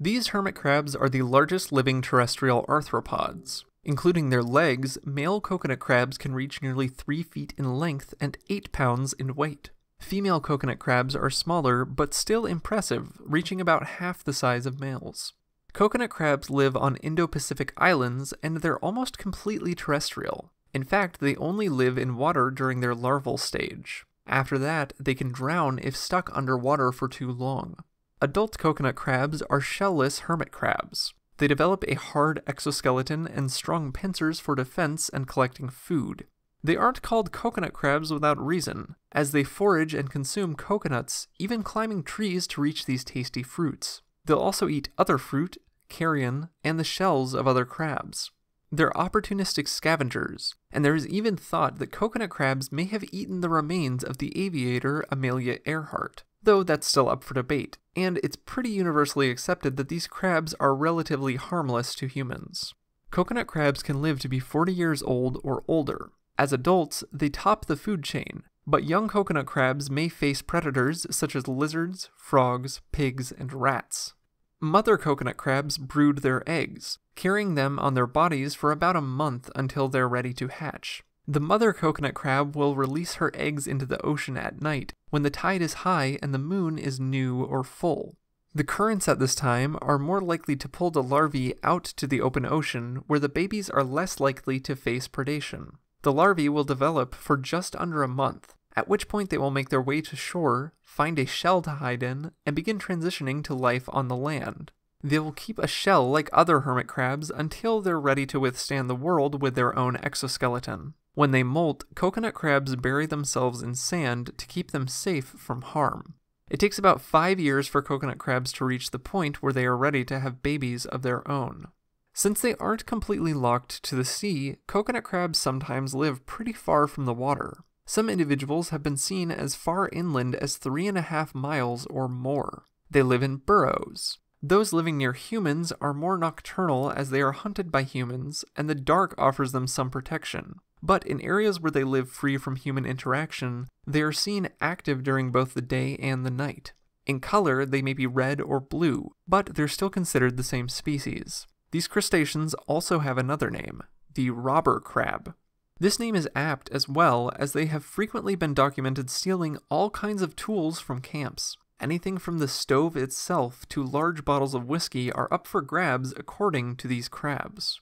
These hermit crabs are the largest living terrestrial arthropods. Including their legs, male coconut crabs can reach nearly 3 feet in length and 8 pounds in weight. Female coconut crabs are smaller, but still impressive, reaching about half the size of males. Coconut crabs live on Indo Pacific islands, and they're almost completely terrestrial. In fact, they only live in water during their larval stage. After that, they can drown if stuck underwater for too long. Adult coconut crabs are shellless hermit crabs. They develop a hard exoskeleton and strong pincers for defense and collecting food. They aren't called coconut crabs without reason, as they forage and consume coconuts, even climbing trees to reach these tasty fruits. They'll also eat other fruit, carrion, and the shells of other crabs. They're opportunistic scavengers, and there is even thought that coconut crabs may have eaten the remains of the aviator Amelia Earhart, though that's still up for debate, and it's pretty universally accepted that these crabs are relatively harmless to humans. Coconut crabs can live to be 40 years old or older. As adults, they top the food chain, but young coconut crabs may face predators such as lizards, frogs, pigs, and rats. Mother coconut crabs brood their eggs, carrying them on their bodies for about a month until they're ready to hatch. The mother coconut crab will release her eggs into the ocean at night when the tide is high and the moon is new or full. The currents at this time are more likely to pull the larvae out to the open ocean where the babies are less likely to face predation. The larvae will develop for just under a month, at which point they will make their way to shore, find a shell to hide in, and begin transitioning to life on the land. They will keep a shell like other hermit crabs until they're ready to withstand the world with their own exoskeleton. When they molt, coconut crabs bury themselves in sand to keep them safe from harm. It takes about five years for coconut crabs to reach the point where they are ready to have babies of their own. Since they aren't completely locked to the sea, coconut crabs sometimes live pretty far from the water. Some individuals have been seen as far inland as three and a half miles or more. They live in burrows. Those living near humans are more nocturnal as they are hunted by humans, and the dark offers them some protection. But in areas where they live free from human interaction, they are seen active during both the day and the night. In color, they may be red or blue, but they're still considered the same species. These crustaceans also have another name, the robber crab. This name is apt as well, as they have frequently been documented stealing all kinds of tools from camps. Anything from the stove itself to large bottles of whiskey are up for grabs according to these crabs.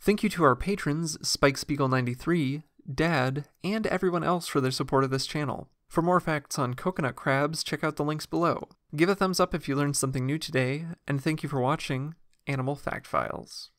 Thank you to our patrons, Spike Spiegel 93, Dad, and everyone else for their support of this channel. For more facts on coconut crabs, check out the links below. Give a thumbs up if you learned something new today, and thank you for watching Animal Fact Files.